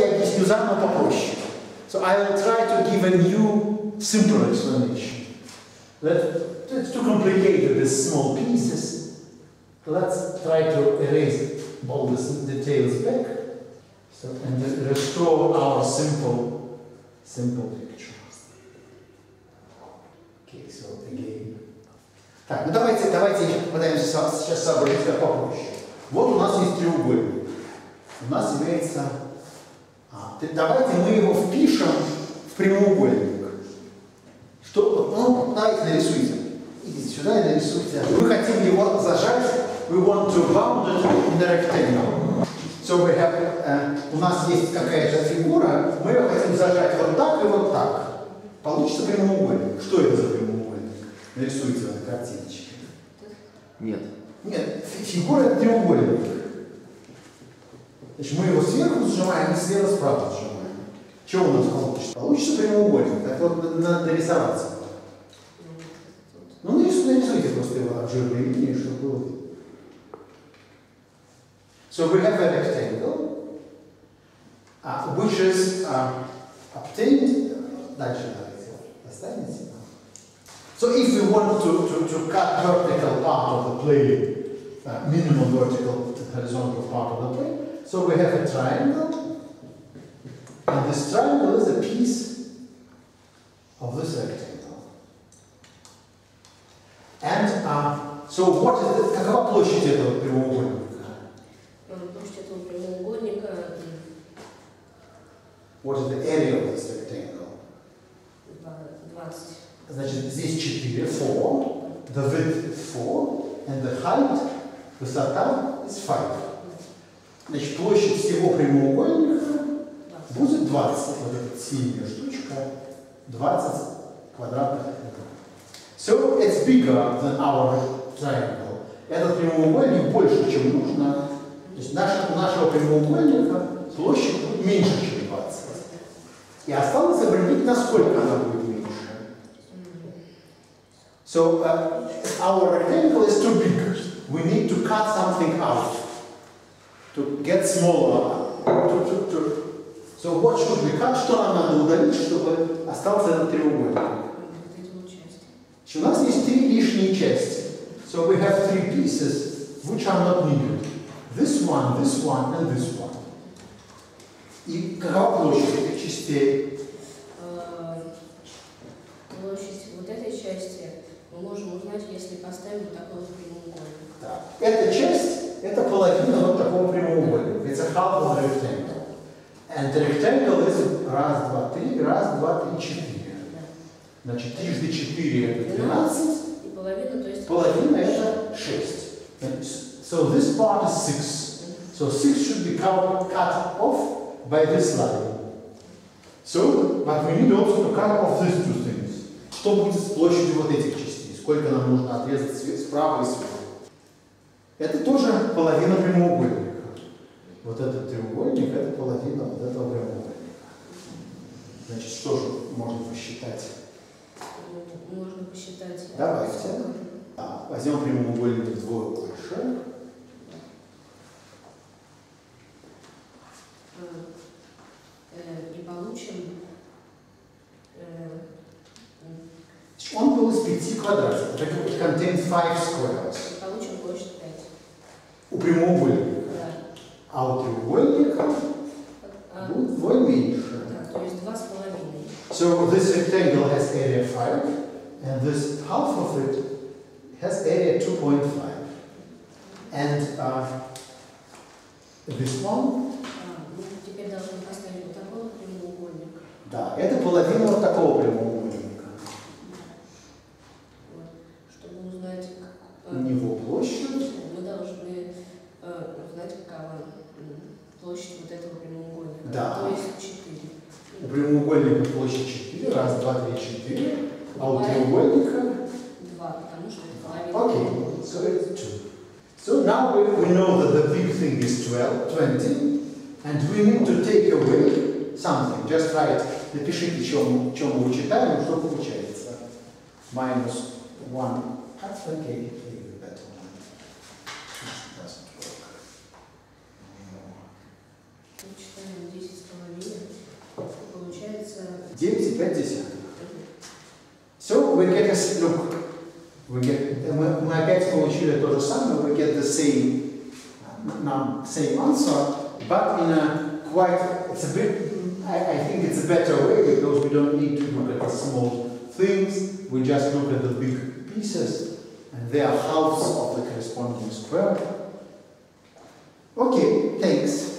Я объясню заново попроще. So I will try to give a new, simpler explanation. Let, it's too complicated, these small pieces. Let's try to erase all these details back so, and restore our simple, simple picture. Okay, so again. Так, ну давайте, давайте попытаемся со- сейчас сообразить как попроще. Вот у нас есть треугольник. У нас имеется... Давайте мы его впишем в прямоугольник. Что, ну, давайте нарисуйте. Идите сюда и нарисуйте. Мы хотим его зажать. We want to bound it in a rectangle. So we have, э, у нас есть какая-то фигура, мы ее хотим зажать вот так и вот так. Получится прямоугольник. Что это за прямоугольник? Нарисуйте на картиночке. Нет. Нет, фи- фигура это треугольник. Значит, мы его сверху сжимаем и слева справа сжимаем. Что у нас получится? Получится прямоугольник. Так вот, надо- дорисоваться. Ну, нарисуйте, просто его обжирной линией, чтобы было видно. So we have a rectangle, uh, which is uh, obtained. Дальше давайте останется. So if we want to, to, to cut vertical part of the plane, uh, minimum vertical horizontal part of the plane, so we have a triangle, and this triangle is a piece of this rectangle. And uh, so what is the, какова площадь этого прямоугольника? Э, Площадь этого прямоугольника м, What is the area of this rectangle? два- 20. Значит, здесь 4, 4, the width is 4, and the height, высота is 5. Значит, площадь всего прямоугольника 20. будет 20, вот эта синяя штучка, 20 квадратных метров. So it's bigger than our triangle. Этот прямоугольник больше, чем нужно. То есть наш, у нашего прямоугольника площадь будет меньше, чем 20. И осталось определить, насколько она будет меньше. So uh, our rectangle is too big. We need to cut something out to get smaller. So what should we cut? Что нам надо удалить, чтобы остался этот треугольник? Значит, У нас есть три лишние части. So we have three pieces which are not needed. This one, this one, and this one. И какова площадь этих частей? Площадь вот этой части мы можем узнать, если поставим вот такой вот прямоугольник. Так. Эта часть – это половина вот такого a rectangle. And the rectangle is раз, два, три, раз, два, три, четыре. Значит, трижды четыре – это 12, И половина, то есть... половина – это 6. So this part is 6. So 6 should be cut, cut off by this line. So, but we need also to cut off these two things. Что будет с площадью вот этих частей? Сколько нам нужно отрезать справа и слева? Это тоже половина прямоугольника. Вот этот треугольник – это половина вот этого прямоугольника. Значит, что же можно посчитать? Можно посчитать... Давайте. сколько. А, возьмем прямоугольник вдвое больше. Э, э, И получим... э, Он был из пяти квадратов. It contains five squares. И получим площадь 5. У прямоугольника. Да. А у треугольника А, будет вдвое меньше. да, то есть два с половиной. So this rectangle has area 5, and this half of it has area 2.5. And uh, this one, да, это половина вот такого прямоугольника. Чтобы узнать, как, У э, него площадь мы должны э, узнать, какова площадь вот этого прямоугольника. Да. То есть 4. У прямоугольника площадь 4, раз, два, три, четыре, а у треугольника 2, потому что это половина. Okay, so it's two. So now we, we know that the big thing is 12, 20, and we need to take away something. Just write, напишите, чем, чем мы вычитаем, что получается. Minus 1, that's okay, leave it that one. 9,5. So we get a look. We get, мы, мы опять получили то же самое. We get the same, uh, same answer, but in a quite, it's a bit, I, I think it's a better way because we don't need to look at the small things. We just look at the big pieces, and they are halves of the corresponding square. Okay, thanks.